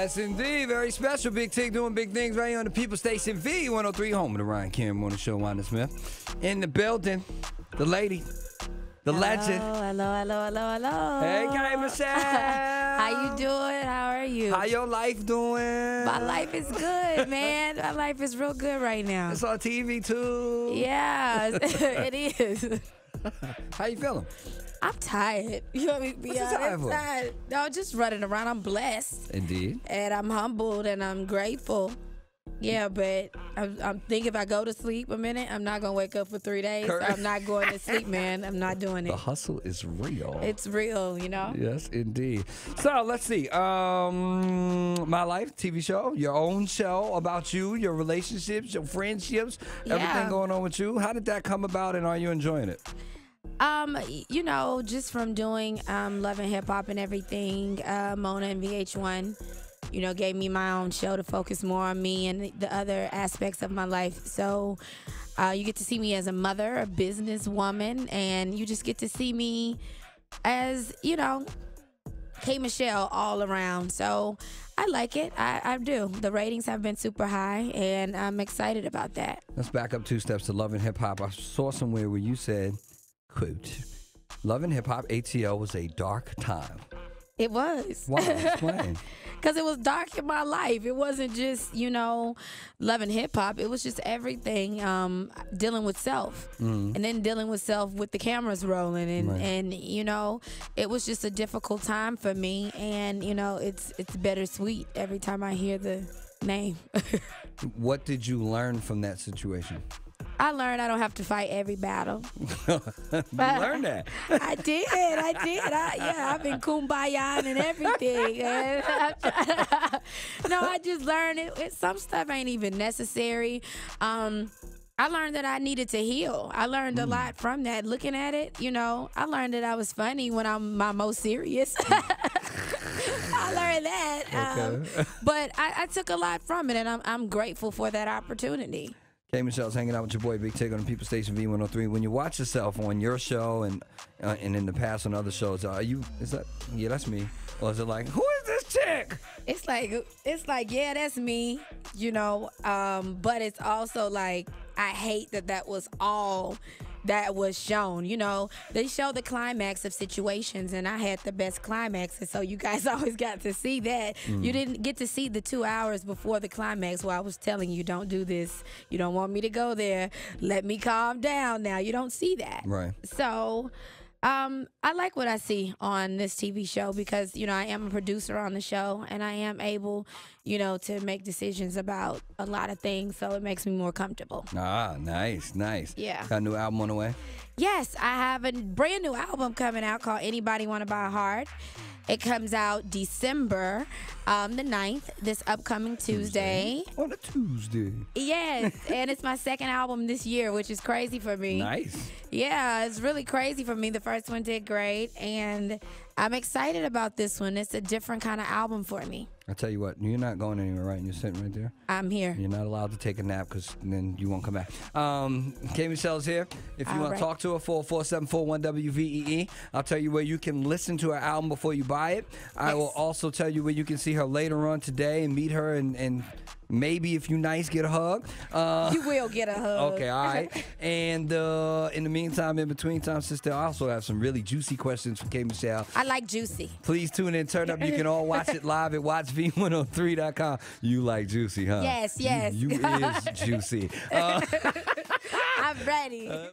Yes, indeed. Very special. Big Tig doing big things right here on the People Station V103, home of the Ryan Cameron Morning Show. Wanda Smith in the building. The lady, the legend. Hello, hello, hello, hello, hello. Hey, K Michelle. How you doing? How are you? How your life doing? My life is good, man. My life is real good right now. It's on TV too. Yeah, it is. How you feeling? I'm tired. You want me to be What you honest? tired I'm for? tired. No, just running around. I'm blessed Indeed. and I'm humbled and I'm grateful. Yeah, but I'm, I'm thinking if I go to sleep a minute, I'm not gonna wake up for three days. I'm not going to sleep, man. I'm not doing it. The hustle is real. It's real, you know. Yes, indeed. So let's see. Um, my life TV show, your own show about you, your relationships, your friendships, everything Yeah. going on with you. How did that come about, and are you enjoying it? Um, you know, just from doing um Love and Hip Hop and everything, uh, Mona and VH1, you know, gave me my own show to focus more on me and the other aspects of my life. So, uh, you get to see me as a mother, a businesswoman, and you just get to see me as you know, K Michelle all around. So. I like it. I, I do. The ratings have been super high, and I'm excited about that. Let's back up two steps to Love and Hip Hop. I saw somewhere where you said, "quote Love and Hip Hop ATL was a dark time." It was. Wow. Because it was dark in my life. It wasn't just, you know, Love and Hip Hop. It was just everything, um, dealing with self. And then dealing with self with the cameras rolling. And, Right. and, you know, it was just a difficult time for me. And, you know, it's it's bittersweet every time I hear the name. what did you learn from that situation? I learned I don't have to fight every battle. you learned that. I did. I did. I, yeah, I've been kumbaya and everything. No, I just learned it, it. Some stuff ain't even necessary. Um, I learned that I needed to heal. I learned a lot from that. Looking at it, you know, I learned that I was funny when I'm my most serious. I learned that. Um, Okay. but I, I took a lot from it, and I'm, I'm grateful for that opportunity. K Michelle's hanging out with your boy Big Tig on People Station V103. When you watch yourself on your show and uh, and in the past on other shows, are you is that yeah that's me or is it like who is this chick? it's like it's like yeah that's me you know um but it's also like i hate that that was all that was shown you know? They show the climax of situations and i had the best climax and so you guys always got to see that. You mm. didn't get to see the two hours before the climax where i was telling you don't do this. You don't want me to go there. Let me calm down now. You don't see that. Right. so, um, I like what I see on this TV show because you know I am a producer on the show and I am able, you know, to make decisions about a lot of things. So it makes me more comfortable. Ah, nice, nice. Yeah. Got a new album on the way. Yes, I have a brand new album coming out called Anybody Want to Buy a Heart. It comes out December um, the 9th, this upcoming Tuesday. On a Tuesday. Yes, and it's my second album this year, which is crazy for me. Nice. Yeah, it's really crazy for me. The first one did great, and I'm excited about this one. It's a different kind of album for me. I tell you what, you're not going anywhere, right? You're sitting right there. I'm here. You're not allowed to take a nap because then you won't come back. Um, K Michelle's here. If you want right. to talk to her, 44741 WVEE. I'll tell you where you can listen to her album before you buy it. I will also tell you where you can see her later on today and meet her and, and maybe if you nice, get a hug. Uh, You will get a hug. Okay, all right. And uh, in the meantime, in between time, sister, I also have some really juicy questions for K Michelle. I like juicy. Please tune in, turn up. You can all watch it live at watchv103.com. You like juicy, huh? Yes, yes. You, is juicy. Uh, I'm ready.